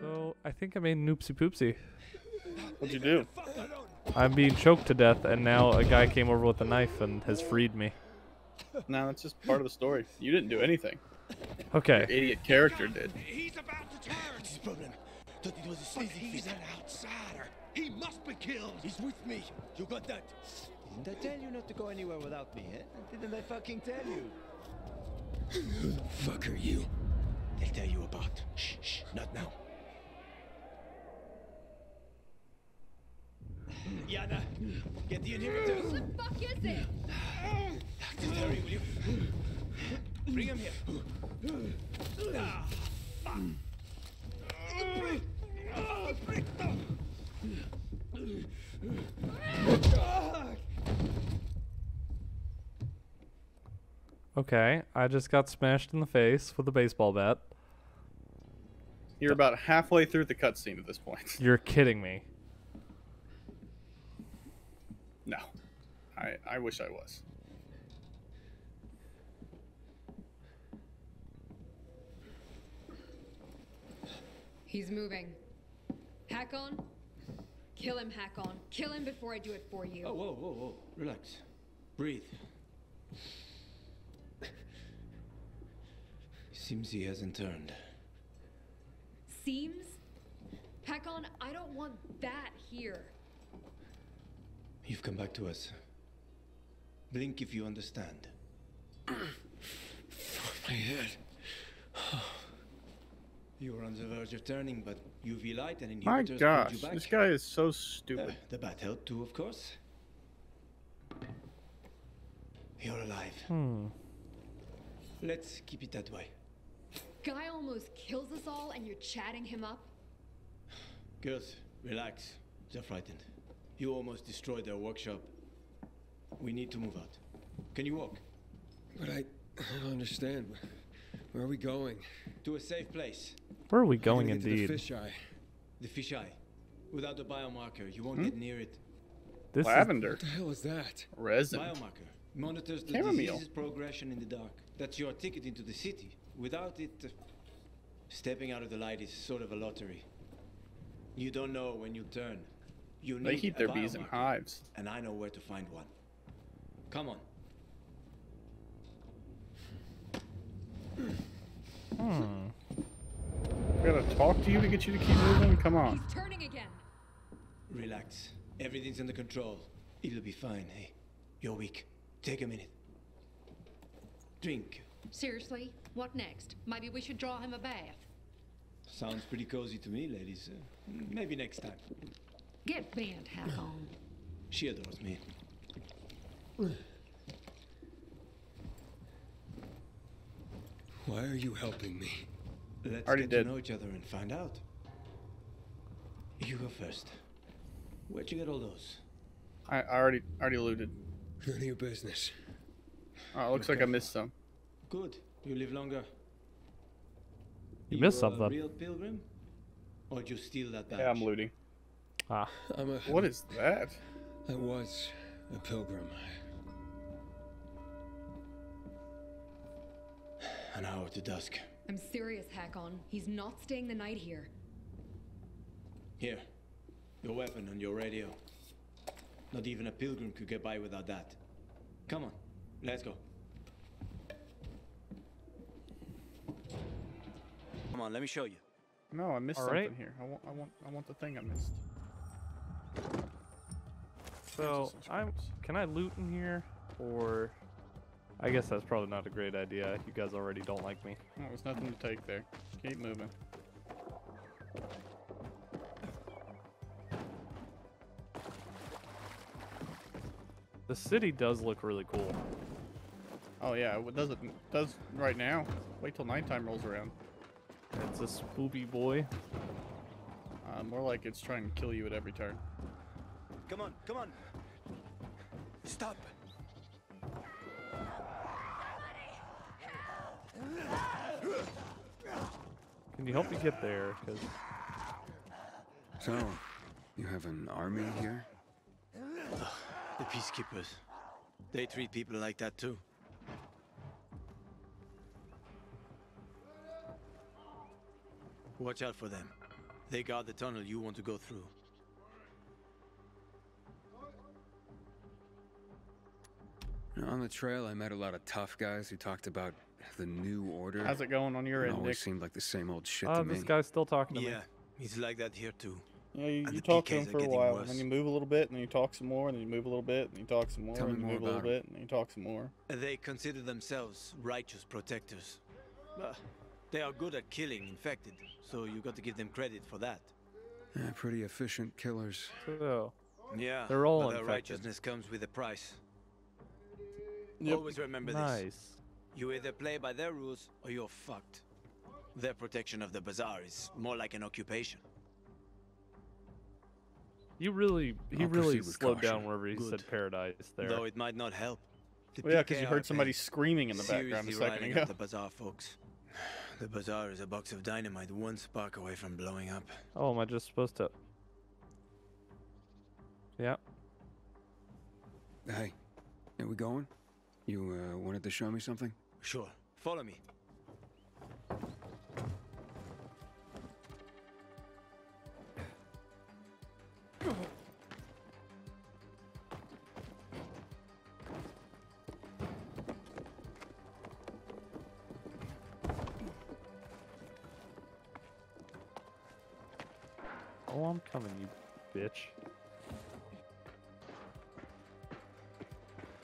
So I think I made an oopsie poopsie. What'd you do? I'm being choked to death, and now a guy came over with a knife and has freed me. No, that's just part of the story. You didn't do anything. Okay. Idiot character did. He's about to turn. What's his problem? Thought it was a But sleazy he's fit. an outsider. He must be killed. He's with me. You got that? Didn't I tell you not to go anywhere without me, eh? Didn't I fucking tell you? Who the fuck are you? They'll tell you about. Shh, shh, not now. Yana, get the inhibitors. What the fuck is it? Dr. Terry, will you? Bring him here. Ah, fuck. Okay, I just got smashed in the face with a baseball bat. You're about halfway through the cutscene at this point. You're kidding me. No. I, I wish I was. He's moving. Hakon. Kill him, Hakon. Kill him before I do it for you. Oh, whoa, whoa, whoa. Relax. Breathe. Seems he hasn't turned. Seems? Hack I don't want that here. You've come back to us. Blink if you understand. My head. you were on the verge of turning, but UV light and inhibitors My pulled gosh, you back. this guy is so Uh, stupid. the bat helped too, of course. You're alive. Hmm. Let's keep it that way. Guy almost kills us all and you're chatting him up? Girls, relax. They're frightened. You almost destroyed their workshop. We need to move out. Can you walk? But I, I don't understand. Where are we going? To a safe place. Where are we going do we indeed? the fisheye. The fisheye. Without the biomarker, you Hmm? won't get near it. This is Lavender. What the hell is that? Resin. Biomarker monitors the Chamomile. disease's progression in the dark. That's your ticket into the city. Without it, uh, stepping out of the light is sort of a lottery. You don't know when you turn. You They need keep their bees in hives. and I know where to find one. Come on. Hmm. I gotta talk to you to get you to keep moving? Come on. He's turning again. Relax. Everything's under control. It'll be fine. Hey, you're weak. Take a minute. Drink. Seriously? What next? Maybe we should draw him a bath. Sounds pretty cozy to me, ladies. Uh, maybe next time. Get bent, Hakon. She adores me. Why are you helping me? Let's Already get did. to know each other and find out. You go first. Where'd you get all those? I, I already already looted. None of your business. Oh, it looks like I missed some. Good. You live longer. You missed a something. real pilgrim? Or did you steal that badge? Yeah, I'm looting. Ah. I'm a. What is that? I was a pilgrim. An hour to dusk. I'm serious, Hakon. He's not staying the night here. Here. Your weapon and your radio. Not even a pilgrim could get by without that. Come on. Let's go. Come on, let me show you. No, I missed All something right. here. I want I want I want the thing I missed. So I'm. Can I loot in here, or? I guess that's probably not a great idea. You guys already don't like me. There's nothing to take there. Keep moving. The city does look really cool. Oh yeah, it does it does right now. Wait till nighttime rolls around. It's a spoopy boy. Uh, more like it's trying to kill you at every turn. Come on, come on. Stop. Can you help me get there? Because So, you have an army here? The peacekeepers. They treat people like that too. Watch out for them. They guard the tunnel you want to go through. On the trail, I met a lot of tough guys who talked about the new order. How's it going on your It end, always Nick? seemed like the same old shit Oh, to me. this guy's still talking to me. Yeah, he's like that here too. Yeah, you, you the talk to him for a while, worse. and then you move a little bit, and then you talk some more, and then you move a little bit, and you talk some more, Tell me and you move a little about 'em. bit, and then you talk some more. They consider themselves righteous protectors. Uh, they are good at killing infected, so you got to give them credit for that. Yeah, pretty efficient killers. So, Yeah, They're all but their infected. righteousness comes with a price. Yep. Always remember this. nice. You either play by their rules or you're fucked. Their protection of the bazaar is more like an occupation. You really, he I'll really proceed with slowed down wherever he Good. said paradise there. Though it might not help. The Well, yeah, because you heard somebody screaming in the background a seriously second riling ago. up the bazaar folks. The bazaar is a box of dynamite one spark away from blowing up. Oh, am I just supposed to? Yeah. Hey, are we going? You uh, wanted to show me something? Sure, follow me. Oh, I'm coming, you bitch.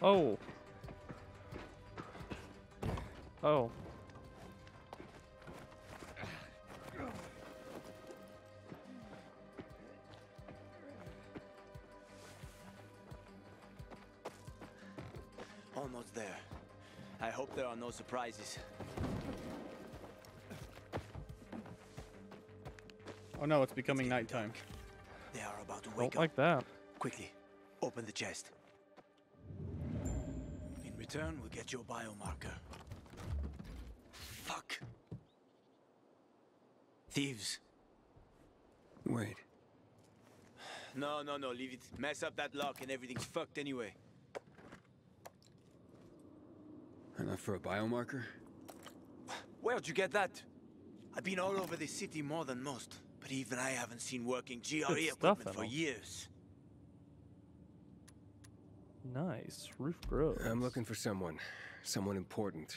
Oh. Oh. Almost there. I hope there are no surprises. Oh no, it's becoming getting nighttime. They are about to Don't wake up. like that. Quickly, open the chest. In return, we'll get your biomarker. Fuck. Thieves. Wait, No, no, no, leave it. Mess up that lock and everything's fucked anyway. enough for a biomarker? Where'd you get that? I've been all over the city more than most, but even I haven't seen working GRE stuff, equipment for years. Nice. Roof Grove. I'm looking for someone, someone important,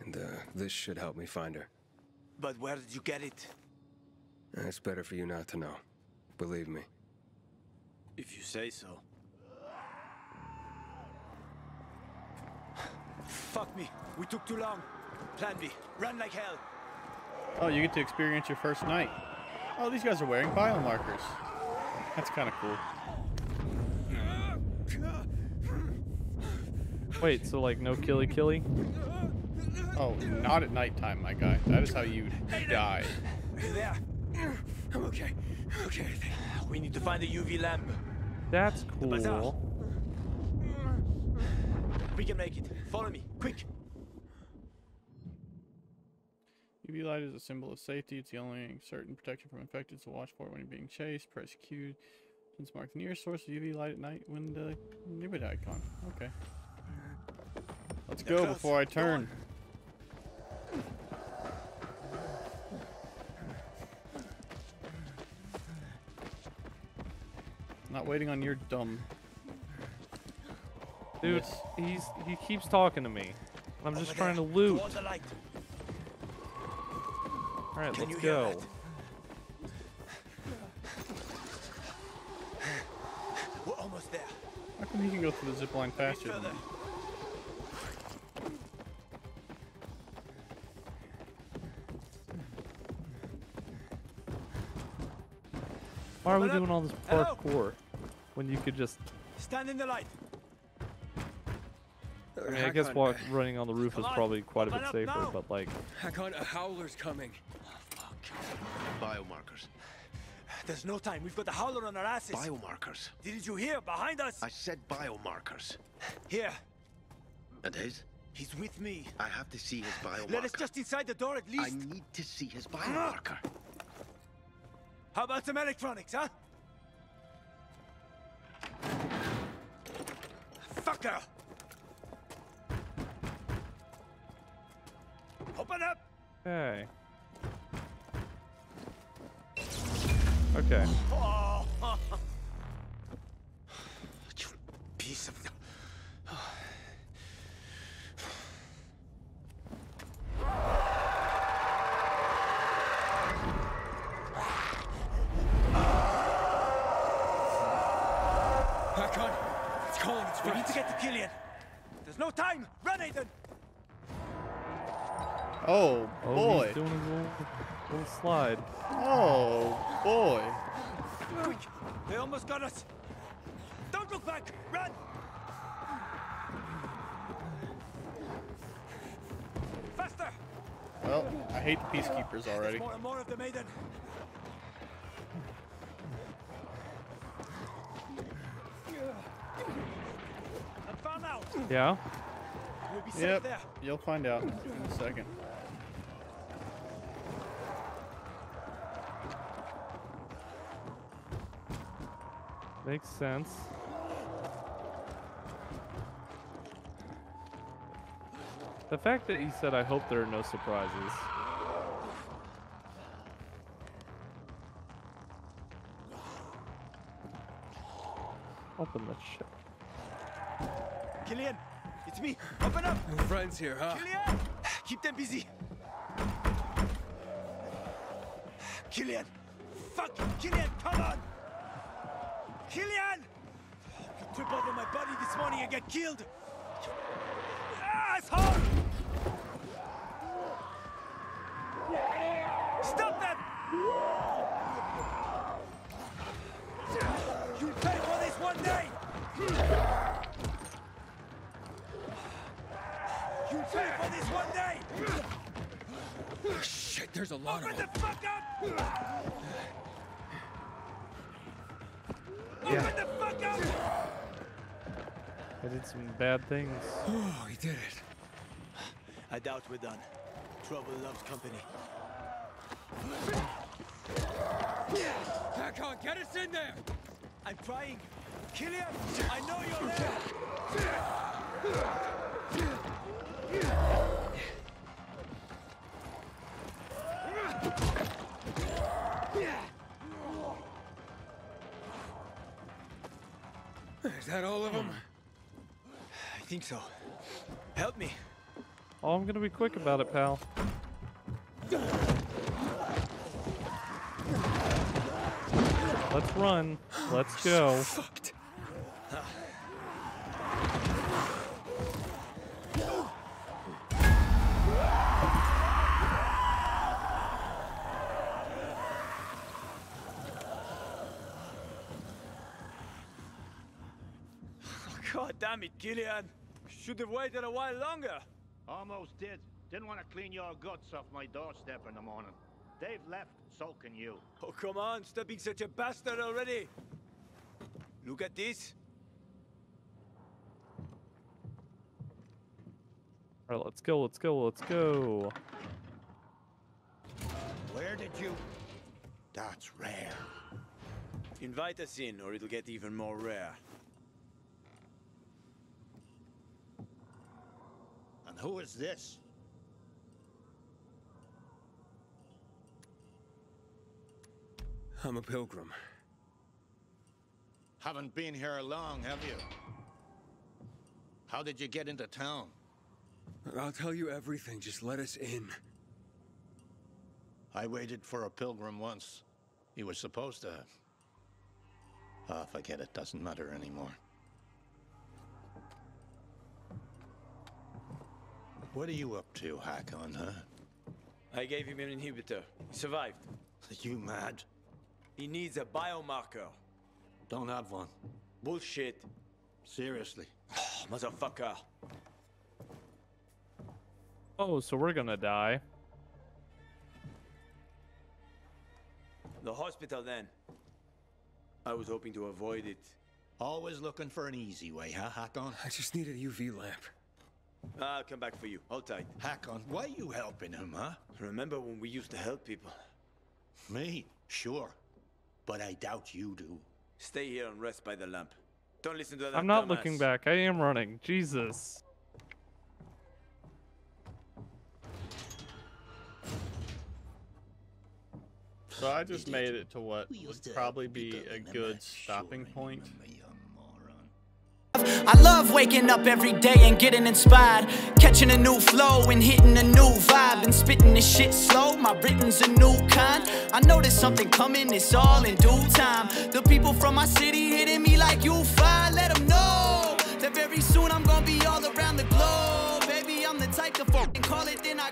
and uh, this should help me find her. But where did you get it? Uh, It's better for you not to know. Believe me. If you say so. Fuck me. We took too long. Plan B. Run like hell. Oh, you get to experience your first night. Oh, these guys are wearing biomarkers. That's kind of cool. Wait, so like no killy killy? Oh, not at nighttime, my guy. That is how you die. You there? I'm okay. Okay. We need to find a UV lamp. That's bazaar. cool. We can make it. Follow me. Quick. UV light is a symbol of safety. It's the only certain protection from infected, so watch for it when you're being chased. Press Q. Since mark the nearest source of UV light at night when the inhibit icon. Okay. Let's go before I turn. Not waiting on your dumb. Dude, Yes. he's he keeps talking to me. I'm just Over trying to there, loot. Towards the light. All right, Can let's go. We're almost there. How come he can go through the zip line faster than further. me? Why are we doing all this Hello? parkour when you could just? Stand in the light. Uh, I mean, I guess Hakon, walk, running on the roof is probably quite a bit safer, but like, Hakon, a howler's coming. Biomarkers. There's no time. We've got the howler on our asses. Biomarkers. Didn't you hear? Behind us. I said biomarkers. Here. And his? He's with me. I have to see his biomarker. Let us just inside the door at least. I need to see his biomarker. How about some electronics, huh? Fucker! Open up! Okay. Okay. Oh, you piece of. Hakon, it's calling its We need to get to Killian. There's no time. Run, Ethan. Oh Oh, boy. he's doing his little, little slide. Oh boy. Quick! They almost got us. Don't look back. Run. Faster. Well, I hate the peacekeepers already. There's more and more of them, Aiden. I'm found out. Yeah. We'll be safe Yep, there. you'll find out in a second. Makes sense. The fact that he said, I hope there are no surprises. Open the shit. Killian, it's me. Open up. No friends here, huh? Killian, keep them busy. Killian, fuck, Killian, come on. Killian, you trip over my body this morning and get killed. Asshole! Stop them! You pay for this one day! You pay for this one day! Shit, there's a lot Open of them. fuck up! Yeah. Open the fuck up! I did some bad things. Oh, he did it. I doubt we're done. Trouble loves company. Hakon, get us in there! I'm trying. Killian, I know you're there. That all of them? Hmm. I think so. Help me. Oh, I'm gonna be quick about it, pal. Let's run. Let's go. Fucked. God damn it, Killian. Should have waited a while longer. Almost did. Didn't want to clean your guts off my doorstep in the morning. They've left, so can you. Oh, come on. Stop being such a bastard already. Look at this. All right, let's go. Let's go. Let's go. Where did you... That's rare. Invite us in, or it'll get even more rare. Who is this? I'm a pilgrim. Haven't been here long, have you? How did you get into town? I'll tell you everything. Just let us in. I waited for a pilgrim once. He was supposed to... Ah, forget it. Doesn't matter anymore. What are you up to, Hakon, huh? I gave him an inhibitor. He survived. Are you mad? He needs a biomarker. Don't have one. Bullshit. Seriously. Motherfucker. Oh, so we're gonna die. The hospital then. I was hoping to avoid it. Always looking for an easy way, huh, Hakon? I just need a UV lamp. I'll come back for you. Hold tight. Hakon, why are you helping him, huh? Remember when we used to help people? Me? Sure. But I doubt you do. Stay here and rest by the lamp. Don't listen to that. I'm not dumbass. looking back. I am running. Jesus. So I just made it to what would probably be a good stopping point. I love waking up every day and getting inspired. Catching a new flow and hitting a new vibe. And spitting this shit slow, my written's a new kind. I know there's something coming, it's all in due time. The people from my city hitting me like you fine. Let them know that very soon I'm gonna be all around the globe. Baby, I'm the type to fucking call it, then I